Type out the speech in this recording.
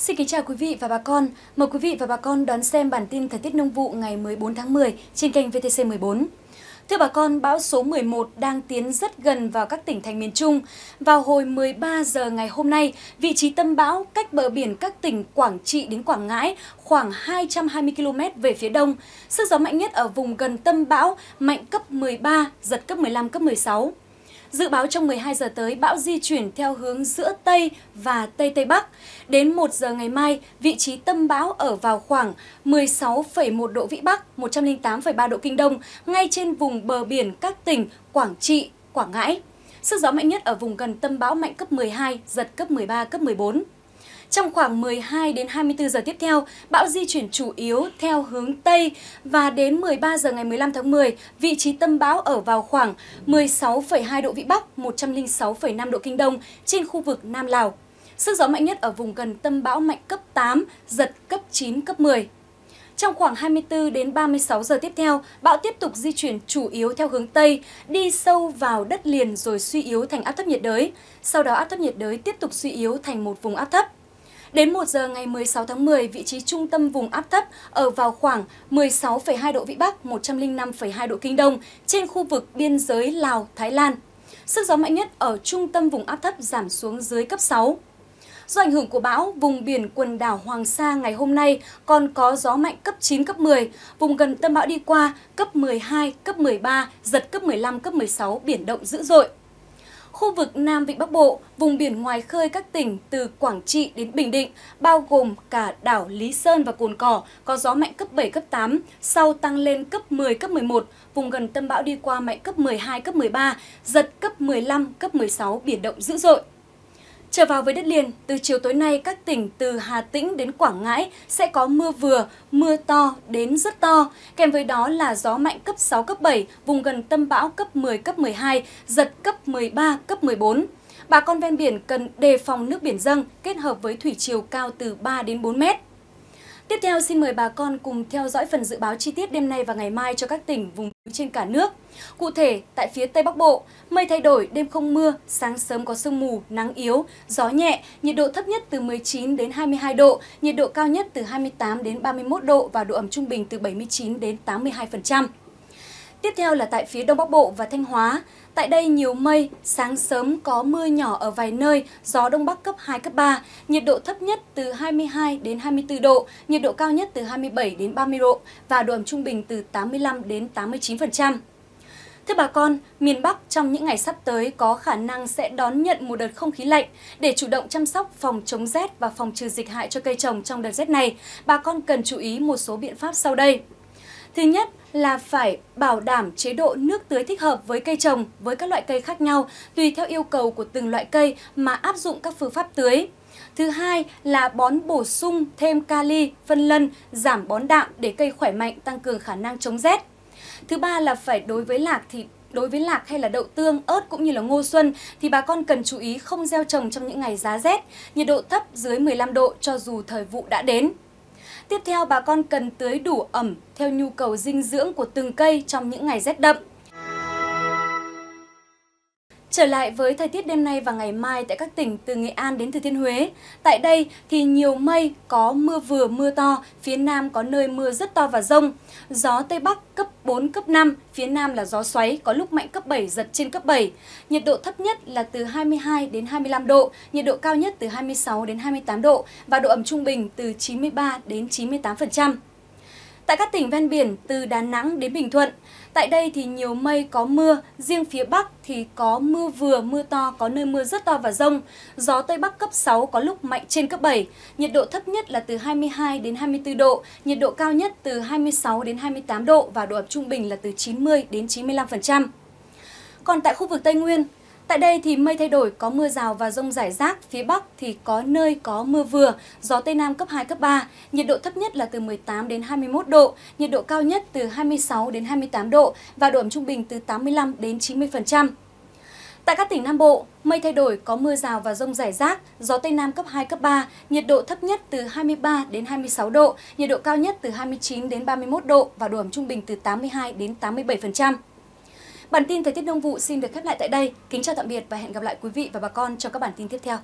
xin kính chào quý vị và bà con. Mời quý vị và bà con đón xem bản tin thời tiết nông vụ ngày 14 tháng 10 trên kênh VTC 14. Thưa bà con, bão số 11 đang tiến rất gần vào các tỉnh thành miền Trung. Vào hồi 13 giờ ngày hôm nay, vị trí tâm bão cách bờ biển các tỉnh Quảng Trị đến Quảng Ngãi khoảng 220 km về phía đông. Sức gió mạnh nhất ở vùng gần tâm bão mạnh cấp 13, giật cấp 15, cấp 16. Dự báo trong 12 giờ tới, bão di chuyển theo hướng giữa Tây và Tây Tây Bắc. Đến 1 giờ ngày mai, vị trí tâm bão ở vào khoảng 16,1 độ Vĩ Bắc, 108,3 độ Kinh Đông, ngay trên vùng bờ biển các tỉnh Quảng Trị, Quảng Ngãi. Sức gió mạnh nhất ở vùng gần tâm bão mạnh cấp 12, giật cấp 13, cấp 14. Trong khoảng 12 đến 24 giờ tiếp theo, bão di chuyển chủ yếu theo hướng Tây và đến 13 giờ ngày 15 tháng 10, vị trí tâm bão ở vào khoảng 16,2 độ Vĩ Bắc, 106,5 độ Kinh Đông trên khu vực Nam Lào. Sức gió mạnh nhất ở vùng gần tâm bão mạnh cấp 8, giật cấp 9, cấp 10. Trong khoảng 24 đến 36 giờ tiếp theo, bão tiếp tục di chuyển chủ yếu theo hướng Tây, đi sâu vào đất liền rồi suy yếu thành áp thấp nhiệt đới. Sau đó áp thấp nhiệt đới tiếp tục suy yếu thành một vùng áp thấp. Đến 1 giờ ngày 16 tháng 10, vị trí trung tâm vùng áp thấp ở vào khoảng 16,2 độ Vĩ Bắc, 105,2 độ Kinh Đông trên khu vực biên giới Lào, Thái Lan. Sức gió mạnh nhất ở trung tâm vùng áp thấp giảm xuống dưới cấp 6. Do ảnh hưởng của bão, vùng biển quần đảo Hoàng Sa ngày hôm nay còn có gió mạnh cấp 9, cấp 10. Vùng gần tâm bão đi qua cấp 12, cấp 13, giật cấp 15, cấp 16, biển động dữ dội. Khu vực Nam Vịnh Bắc Bộ, vùng biển ngoài khơi các tỉnh từ Quảng Trị đến Bình Định, bao gồm cả đảo Lý Sơn và Cồn Cỏ, có gió mạnh cấp 7, cấp 8, sau tăng lên cấp 10, cấp 11, vùng gần tâm bão đi qua mạnh cấp 12, cấp 13, giật cấp 15, cấp 16, biển động dữ dội. Trở vào với đất liền, từ chiều tối nay các tỉnh từ Hà Tĩnh đến Quảng Ngãi sẽ có mưa vừa, mưa to đến rất to, kèm với đó là gió mạnh cấp 6, cấp 7, vùng gần tâm bão cấp 10, cấp 12, giật cấp 13, cấp 14. Bà con ven biển cần đề phòng nước biển dâng kết hợp với thủy chiều cao từ 3 đến 4 mét. Tiếp theo xin mời bà con cùng theo dõi phần dự báo chi tiết đêm nay và ngày mai cho các tỉnh vùng trên cả nước. Cụ thể, tại phía Tây Bắc Bộ, mây thay đổi, đêm không mưa, sáng sớm có sương mù, nắng yếu, gió nhẹ, nhiệt độ thấp nhất từ 19 đến 22 độ, nhiệt độ cao nhất từ 28 đến 31 độ và độ ẩm trung bình từ 79 đến 82%. Tiếp theo là tại phía Đông Bắc Bộ và Thanh Hóa. Tại đây nhiều mây, sáng sớm có mưa nhỏ ở vài nơi, gió Đông Bắc cấp 2, cấp 3, nhiệt độ thấp nhất từ 22 đến 24 độ, nhiệt độ cao nhất từ 27 đến 30 độ và độ ẩm trung bình từ 85 đến 89%. Thưa bà con, miền Bắc trong những ngày sắp tới có khả năng sẽ đón nhận một đợt không khí lạnh. Để chủ động chăm sóc phòng chống rét và phòng trừ dịch hại cho cây trồng trong đợt rét này, bà con cần chú ý một số biện pháp sau đây. Thứ nhất là phải bảo đảm chế độ nước tưới thích hợp với cây trồng, với các loại cây khác nhau, tùy theo yêu cầu của từng loại cây mà áp dụng các phương pháp tưới. Thứ hai là bón bổ sung thêm kali, phân lân, giảm bón đạm để cây khỏe mạnh, tăng cường khả năng chống rét. Thứ ba là phải đối với lạc thì đối với lạc hay là đậu tương, ớt cũng như là ngô xuân thì bà con cần chú ý không gieo trồng trong những ngày giá rét, nhiệt độ thấp dưới 15 độ cho dù thời vụ đã đến. Tiếp theo, bà con cần tưới đủ ẩm theo nhu cầu dinh dưỡng của từng cây trong những ngày rét đậm. Trở lại với thời tiết đêm nay và ngày mai tại các tỉnh từ Nghệ An đến Thừa Thiên Huế. Tại đây thì nhiều mây, có mưa vừa mưa to, phía Nam có nơi mưa rất to và rông. Gió Tây Bắc cấp 4, cấp 5, phía Nam là gió xoáy, có lúc mạnh cấp 7, giật trên cấp 7. Nhiệt độ thấp nhất là từ 22 đến 25 độ, nhiệt độ cao nhất từ 26 đến 28 độ và độ ẩm trung bình từ 93 đến 98%. Tại các tỉnh ven biển từ Đà Nẵng đến Bình Thuận, tại đây thì nhiều mây có mưa, riêng phía Bắc thì có mưa vừa, mưa to, có nơi mưa rất to và rông. Gió Tây Bắc cấp 6 có lúc mạnh trên cấp 7, nhiệt độ thấp nhất là từ 22 đến 24 độ, nhiệt độ cao nhất từ 26 đến 28 độ và độ ẩm trung bình là từ 90 đến 95%. Còn tại khu vực Tây Nguyên, Tại đây thì mây thay đổi, có mưa rào và rông rải rác, phía Bắc thì có nơi có mưa vừa, gió Tây Nam cấp 2, cấp 3, nhiệt độ thấp nhất là từ 18 đến 21 độ, nhiệt độ cao nhất từ 26 đến 28 độ và độ ẩm trung bình từ 85 đến 90%. Tại các tỉnh Nam Bộ, mây thay đổi, có mưa rào và rông rải rác, gió Tây Nam cấp 2, cấp 3, nhiệt độ thấp nhất từ 23 đến 26 độ, nhiệt độ cao nhất từ 29 đến 31 độ và độ ẩm trung bình từ 82 đến 87%. Bản tin thời tiết nông vụ xin được khép lại tại đây. Kính chào tạm biệt và hẹn gặp lại quý vị và bà con trong các bản tin tiếp theo.